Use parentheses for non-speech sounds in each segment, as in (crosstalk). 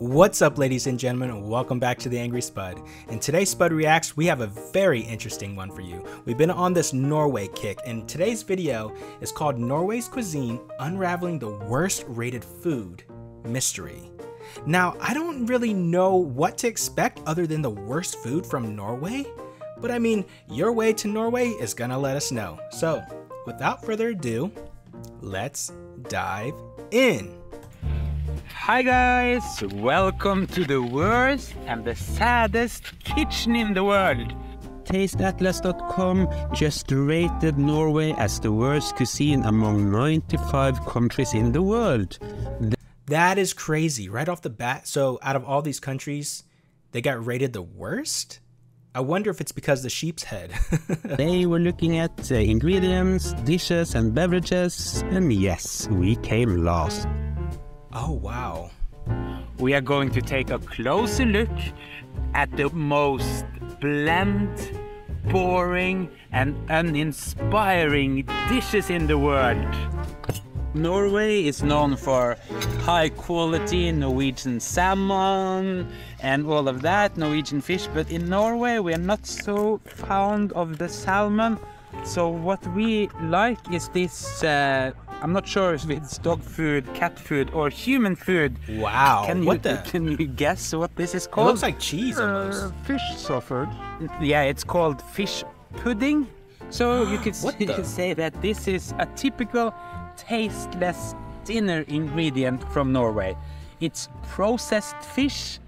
What's up, ladies and gentlemen? Welcome back to the Angry Spud. In today's Spud Reacts, we have a very interesting one for you. We've been on this Norway kick, and today's video is called Norway's Cuisine Unraveling the Worst Rated Food Mystery. Now, I don't really know what to expect other than the worst food from Norway, but I mean, your way to Norway is gonna let us know. So, without further ado, let's dive in. Hi guys, welcome to the worst and the saddest kitchen in the world. TasteAtlas.com just rated Norway as the worst cuisine among 95 countries in the world. That is crazy, right off the bat. So, out of all these countries, they got rated the worst? I wonder if it's because the sheep's head. (laughs) they were looking at uh, ingredients, dishes, and beverages, and yes, we came last. Oh, wow. We are going to take a closer look at the most bland, boring, and uninspiring dishes in the world. Norway is known for high quality Norwegian salmon and all of that, Norwegian fish, but in Norway we are not so fond of the salmon. So what we like is this uh, I'm not sure if it's dog food, cat food, or human food. Wow. Can you? (laughs) Can you guess what this is called? It looks like cheese almost. Uh, fish suffered. Yeah, it's called fish pudding. So you (gasps) could, you (laughs) could say that this is a typical tasteless dinner ingredient from Norway. It's processed fish.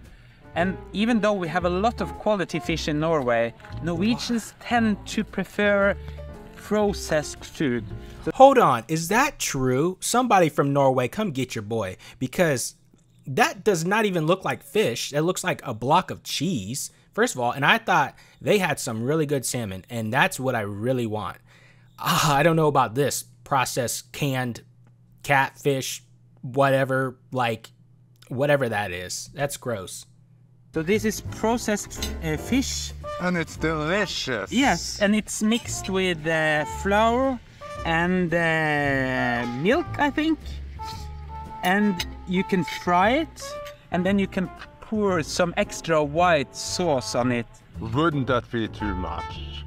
And even though we have a lot of quality fish in Norway, Norwegians tend to prefer processed food. Hold on, is that true? Somebody from Norway, come get your boy because that does not even look like fish. It looks like a block of cheese. First of all, and I thought they had some really good salmon, and that's what I really want. Ah, I don't know about this processed canned catfish, whatever, like whatever that is. That's gross. So this is processed uh, fish. And it's delicious. Yes, and it's mixed with uh, flour and uh, milk, I think. And you can fry it, and then you can pour some extra white sauce on it. Wouldn't that be too much?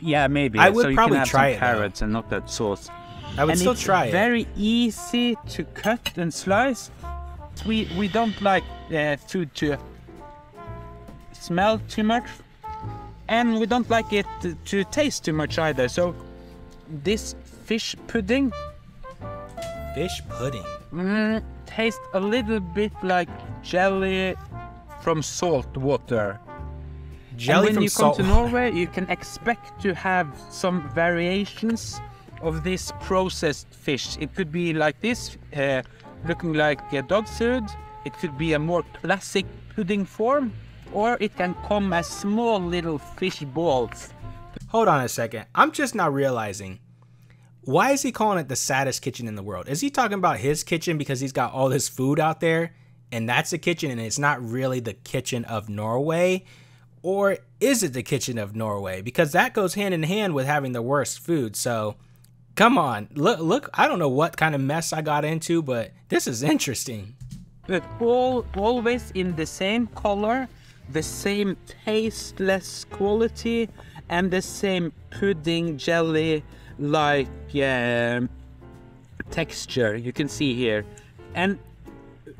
Yeah, maybe. I would so probably you can have try some it, carrots and not that sauce. I would and still it's try it. Very easy to cut and slice. We we don't like uh, food to smell too much, and we don't like it to, taste too much either. So this fish pudding Fish pudding. mm, tastes a little bit like jelly from salt water. Jelly and when you come to Norway, you can expect to have some variations of this processed fish. It could be like this, uh, looking like a dog food. It could be a more classic pudding form, or it can come as small little fish balls. Hold on a second. I'm just not realizing. Why is he calling it the saddest kitchen in the world? Is he talking about his kitchen because he's got all this food out there and that's the kitchen and it's not really the kitchen of Norway? Or is it the kitchen of Norway? Because that goes hand in hand with having the worst food. So come on. Look look, I don't know what kind of mess I got into, but this is interesting. But all always in the same color, the same tasteless quality, and the same pudding jelly like uh, texture you can see here. And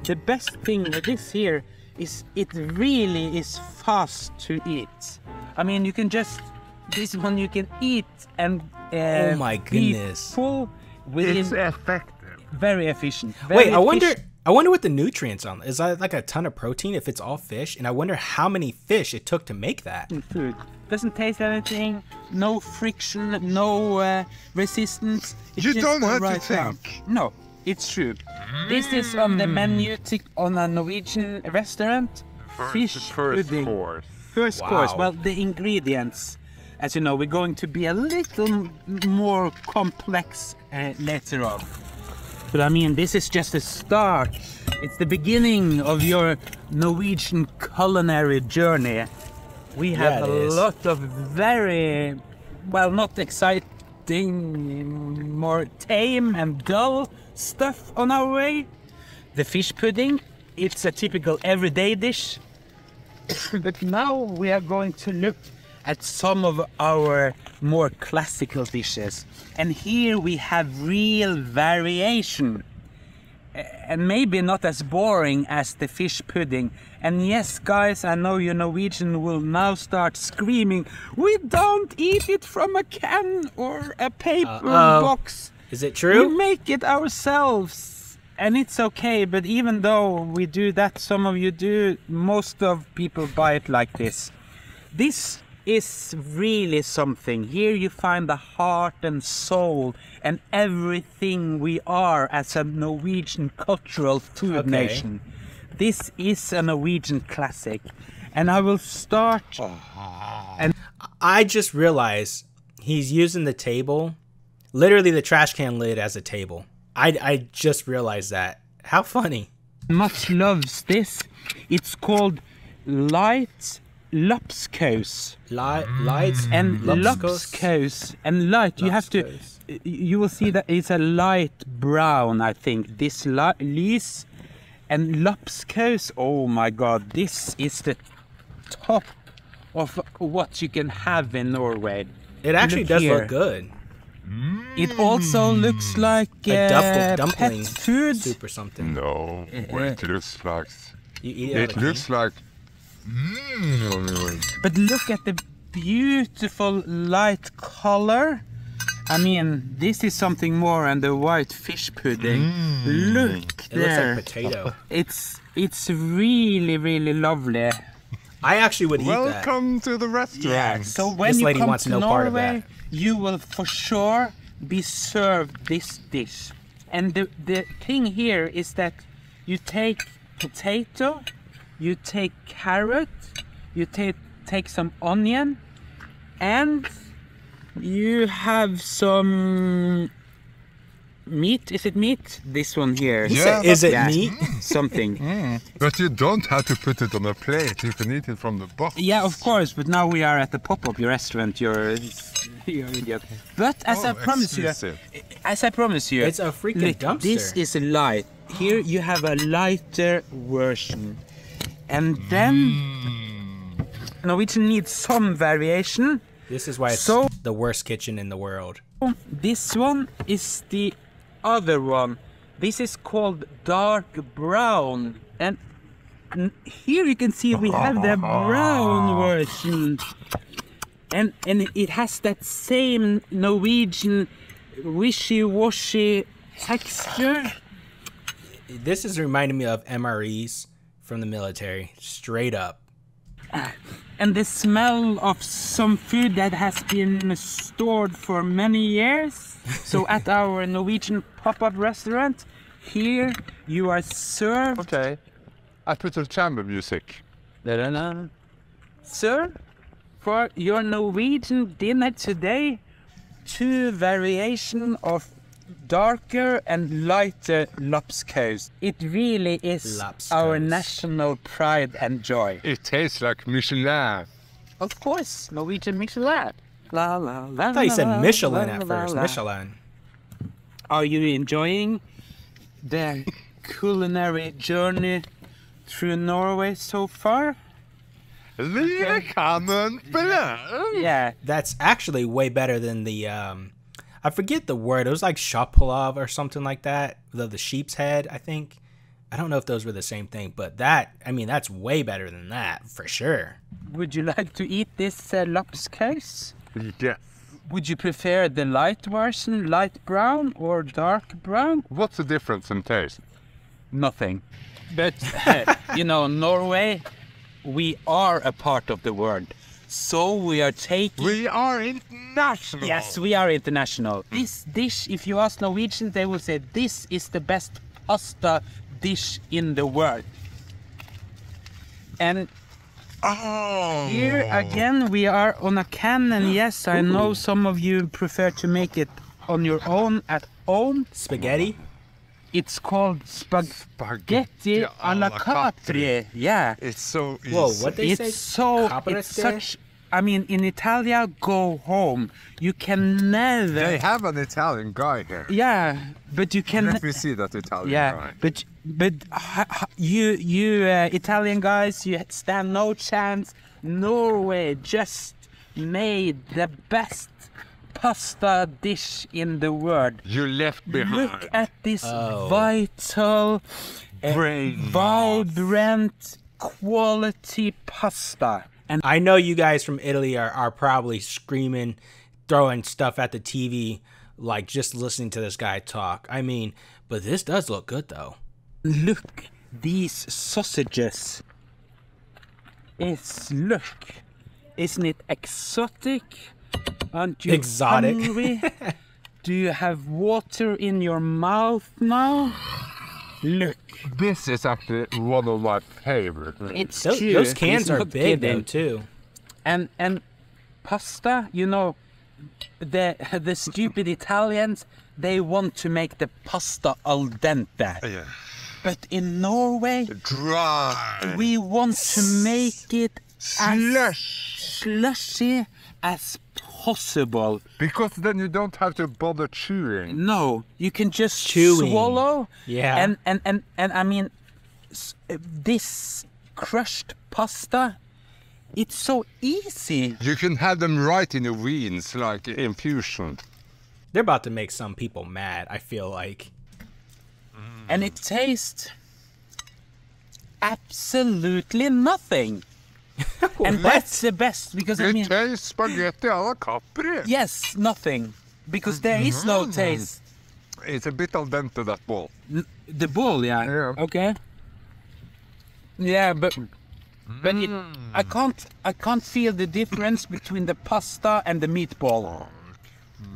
the best thing with this here is it really is fast to eat. I mean, you can just this one you can eat and uh, Oh my goodness. full within It's effective. very efficient. Very Wait, I wonder efficient. I wonder what the nutrients on is that like a ton of protein if it's all fish and I wonder how many fish it took to make that. food. Doesn't taste anything, no friction, no uh, resistance. It's You just don't go have to right down. think. No, it's true. This is on the menu tick on a Norwegian restaurant. Fish First pudding. course. First course. Well, the ingredients, as you know, we're going to be a little more complex uh, later on. But I mean, this is just a start. It's the beginning of your Norwegian culinary journey. We have Yeah, a is. lot of very, well, not exciting, more tame and dull stuff on our way. The fish pudding it's a typical everyday dish. (coughs) but now we are going to look at some of our more classical dishes. And here we have real variation. And maybe not as boring as the fish pudding. And yes, guys, I know your Norwegian will now start screaming, We don't eat it from a can or a paper Uh-oh. box. Is it true? We make it ourselves. And it's okay, but even though we do that, some of you do, most of people buy it like this. This is really something. Here you find the heart and soul and everything we are as a Norwegian cultural food Okay. nation. This is a Norwegian classic. And I will start ah. and I just realized he's using the table, literally the trash can lid as a table. I, I just realized that. How funny. much loves this. It's called light lapskaus. Li- lights mm. And Lapskaus? lapskaus and light. You have to. You will see that it's a light brown. I think this li- lys and lapskaus. Oh my God! This is the top of what you can have in Norway. It actually Look does here. look good. It also mm. looks like Like uh, dumpling, dumpling pet food. soup or something. No, eh, it eh. looks like. You eat it, It looks like. Mm. But look at the beautiful light color. I mean, this is something more than the white fish pudding. Look can. It looks like potato. it's it's really really lovely. I actually would eat that. Welcome to the restaurant. Yeah. So when This you lady come wants to no part of Norway, that. you will for sure be served this dish. And the the thing here is that you take potato, you take carrot, you take take some onion, and you have some meat. Is it meat? This one here. He Yeah, Is it Yeah. meat? (laughs) Something. (laughs) Mm. But you don't have to put it on a plate. You can eat it from the box. Yeah, of course, but now we are at the pop-up your restaurant. You're, you're idiot. But as oh, I Oh, promise you, as I promise you, It's a freaking look, dumpster. This is a light. Here you have a lighter version, and then mm. Norwegian needs some variation. This is why it's So- the worst kitchen in the world. This one is the other one. This is called dark brown, and here you can see we have the brown (laughs) version, and and it has that same Norwegian wishy-washy texture. This is reminding me of MREs from the military, straight up. Ah, and the smell of some food that has been stored for many years. So (laughs) at our Norwegian pop-up restaurant, here you are served. Okay. I put the chamber music. Da-da-da. Sir, for your Norwegian dinner today, two variation of darker and lighter lapskaus. It really is our national pride and joy. It tastes like Michelin. Of course, Norwegian Michelin. La la la. I thought you said Michelin la, at first. la. Michelin. Are you enjoying the (laughs) culinary journey through Norway so far? Lille kanon blå. Yeah. That's actually way better than the um I forget the word. It was like shapolov or something like that. The the sheep's head, I think. I don't know if those were the same thing, but that I mean that's way better than that for sure. Would you like to eat this uh, lapskaus? Yes. Would you prefer the light version, light brown or dark brown? What's the difference in taste? Nothing. But (laughs) you know, Norway, we are a part of the world. So we are taking We are international. Yes, we are international. Hmm. This dish, if you ask Norwegians, they will say this is the best pasta dish in the world. And Oh. here again, we are on a can, and (gasps) yes, I know some of you prefer to make it on your own at home. Spaghetti? It's called spaghetti Spaghetti alla Capri. Yeah. It's so easy. Whoa, what they It's say? so Caprese? it's such I mean, in Italia, go home. You can never. They have an Italian guy here. Yeah, but you can. Let me see that Italian Yeah, guy. but but h- h- you you uh, Italian guys, you stand no chance. Norway just made the best pasta dish in the world. You left behind. Look at this Oh. vital, uh, Brain vibrant quality pasta. And I know you guys from Italy are, are probably screaming, throwing stuff at the TV, like just listening to this guy talk. I mean, but this does look good though. look, these sausages. It's look, isn't it exotic? Aren't you Exotic. hungry? (laughs) Do you have water in your mouth now? Look, This is actually one of my favorites. it's Those, true. those cans He's are big though too. and and pasta you know the the stupid italians they want to make the pasta al dente Yeah. but in norway Dry. we want to make it as slushy as possible Because then you don't have to bother chewing. no you can just Chewing. swallow Yeah. and and and, and i mean s- this crushed pasta it's so easy You can have them right in your veins, like infusion. They're about to make some people mad. I feel like. and it tastes absolutely nothing. (laughs) and that's the best because I It mean, tastes spaghetti alla Capri. yes, nothing because there is no mm. taste. It's a bit al dente, that ball. N- The ball, yeah. Yeah. Okay. Yeah, but but it, I mm. can't I can't feel the difference between the pasta and the meatball. Oh,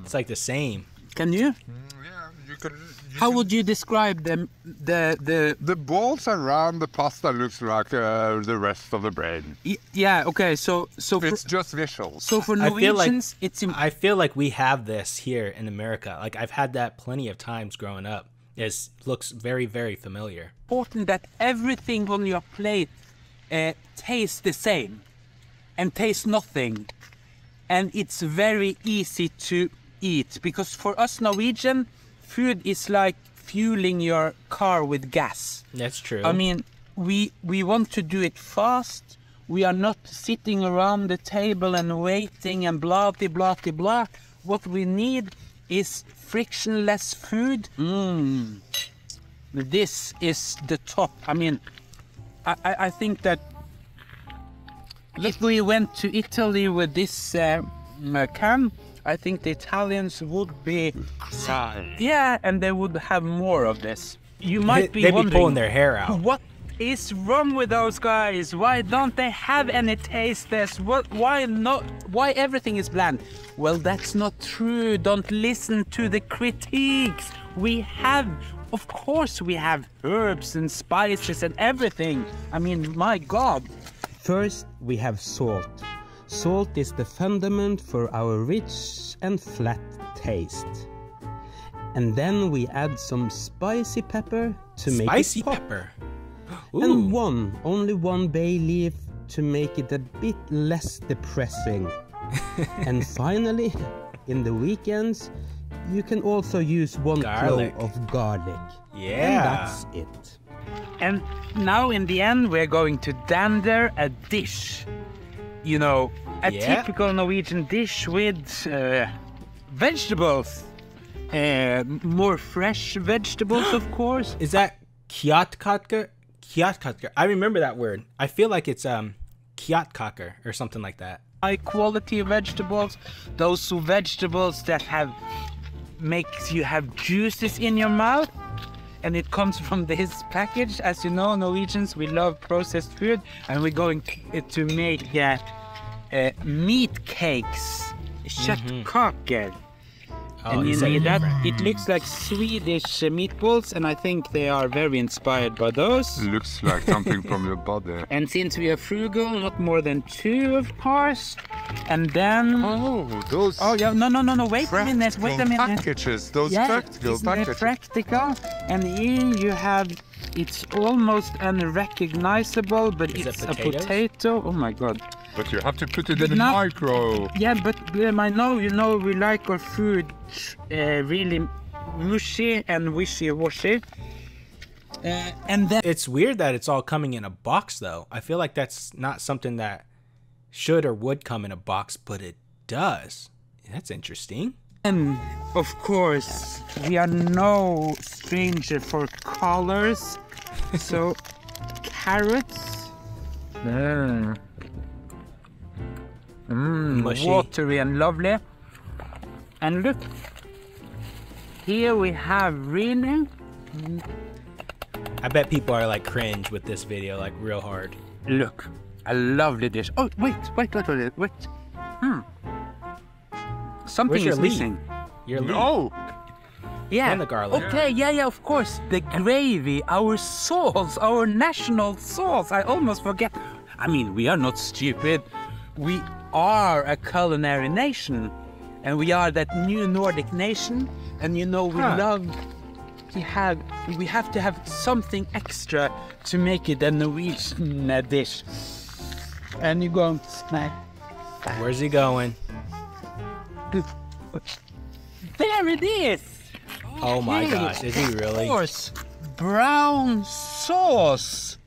it's like the same. Can you? Mm, yeah, you can. How would you describe them? the the? The balls around the pasta looks like uh, the rest of the brain. y- Yeah. Okay. So so for, It's just visuals. so for I feel like- Norwegians, it's im- I feel like we have this here in America. Like I've had that plenty of times growing up. It looks very, very familiar. important that everything on your plate uh, tastes the same and tastes nothing. And it's very easy to eat because for us Norwegian, food is like fueling your car with gas. That's true. I mean, we we want to do it fast. We are not sitting around the table and waiting and blah blah blah blah. What we need is frictionless food. Mm. This is the top. I mean, I, I, I think that if we went to Italy with this uh, uh, can, I think the Italians would be yeah, and they would have more of this. You might be They'd be pulling their hair out. what is wrong with those guys? Why don't they have any taste test? What? Why not? Why everything is bland? Well, that's not true. Don't listen to the critiques. We have, of course, we have herbs and spices and everything. I mean, my God. First, we have salt. Salt is the fundament for our rich and flat taste. And then we add some spicy pepper to make Spicy it pop. pepper. (gasps) Ooh. And one, only one bay leaf to make it a bit less depressing. (laughs) and finally, in the weekends, you can also use one Garlic. clove of garlic. And yeah. that's it. And now, in the end, we're going to dander a dish. You know, a Yeah. typical Norwegian dish with uh, vegetables. Uh, more fresh vegetables, of (gasps) course. Is that kjøttkaker? Kjøttkaker. I remember that word. I feel like it's um kjøttkaker or something like that. High quality vegetables. Those vegetables that have makes you have juices in your mouth. And it comes from this package. As you know, Norwegians, we love processed food, and we're going to, to make uh, uh, meat cakes, kjøttkaker. Oh, and you is that see that different? it looks like Swedish uh, meatballs, and I think they are very inspired by those. Looks like something from your body. (laughs) And since we are frugal, not more than two, of course. And then, Oh, those oh yeah, no, no, no, no, wait a minute, wait a practical minute. packages. Those Yeah, practical isn't packages. practical? And here you have It's almost unrecognizable, but Is it's a potato. Oh my god. But you have to put it in a No. micro. Yeah, but um, I know you know we like our food uh, really mushy and wishy-washy. Uh, and then It's weird that it's all coming in a box, though. I feel like that's not something that should or would come in a box, but it does. That's interesting. And of course, we are no stranger for colors. (laughs) so, carrots. Mm. Mm, Mushy. watery and lovely. And look, here we have really. I bet people are like cringe with this video, like real hard. Look, a lovely dish. Oh, wait, wait, wait, wait, wait. Hmm. Something your is missing. You're mm. Oh, Yeah. And the garlic. Okay, yeah, yeah, of course. The gravy, our sauce, our national sauce. I almost forget. I mean, we are not stupid. We are a culinary nation. And we are that new Nordic nation. And you know, we Huh. love to have, we have to have something extra to make it a Norwegian dish. And you go, snack. Where's he going? There it is! Oh my gosh, is he really? Of course, brown sauce.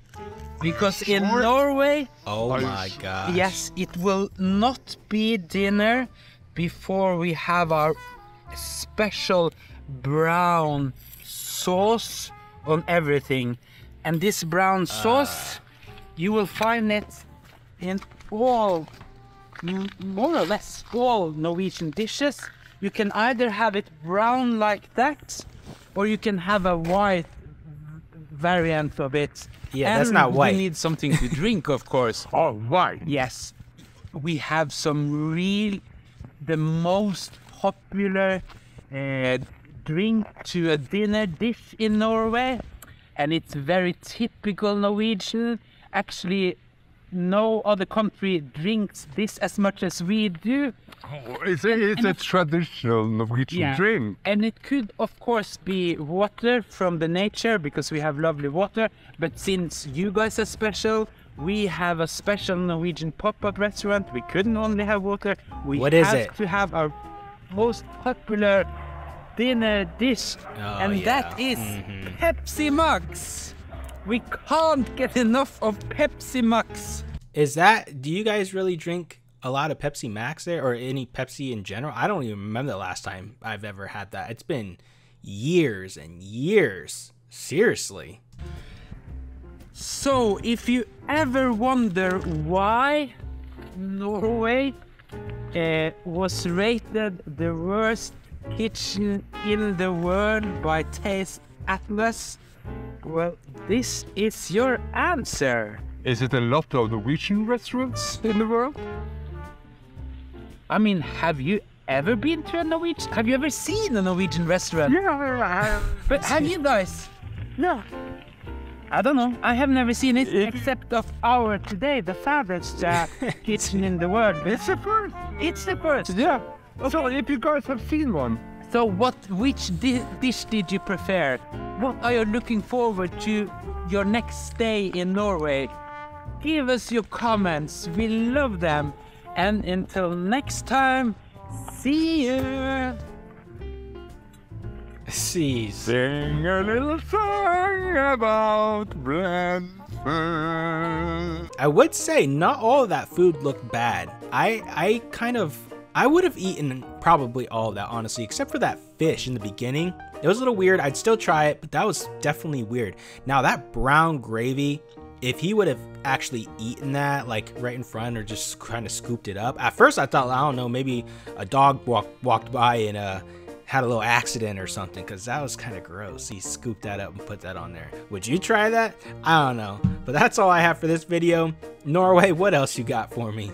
Because in Norway, Oh my s- gosh. yes, it will not be dinner before we have our special brown sauce on everything. And this brown ah. sauce, you will find it in all, m- more or less all Norwegian dishes. You can either have it brown like that, or you can have a white variant of it. Yeah, that's not white. We need something to (laughs) drink, of course. oh, why? Yes, we have some real, the most popular uh, drink to a dinner dish in Norway, and it's very typical Norwegian. Actually, no other country drinks this as much as we do. Oh, it's a, it's a traditional Norwegian drink. And it could, of course, be water from the nature because we have lovely water. But since you guys are special, we have a special Norwegian pop-up restaurant. We couldn't only have water. We What is have it? to have our most popular dinner dish, Oh, and yeah. that is Mhm. Pepsi Max. We can't get enough of Pepsi Max. Is that? Do you guys really drink a lot of Pepsi Max there, or any Pepsi in general? I don't even remember the last time I've ever had that. It's been years and years. Seriously. So, if you ever wonder why Norway uh, was rated the worst kitchen in the world by Taste Atlas, well, this is your answer. Is it a lot of Norwegian restaurants in the world? I mean, have you ever been to a Norwegian? Have you ever seen a Norwegian restaurant? Yeah, But have you guys? No. I don't know. I have never seen it except of our today, the farthest uh, (laughs) kitchen in the world. it's the first. It's the first. Yeah. So if you guys have seen one, So, what? Which di- dish did you prefer? What are you looking forward to your next stay in Norway? Give us your comments. We love them. And until next time, see you. Sees. sing a little song about Brentford. I would say not all of that food looked bad. I I kind of I would have eaten probably all of that honestly, except for that fish in the beginning. It was a little weird. I'd still try it, but that was definitely weird. Now that brown gravy, if he would have actually eaten that like right in front or just kind of scooped it up. At first I thought I don't know, maybe a dog walked walked by and uh had a little accident or something because that was kind of gross. He scooped that up and put that on there. Would you try that? I don't know. But that's all I have for this video. Norway, what else you got for me?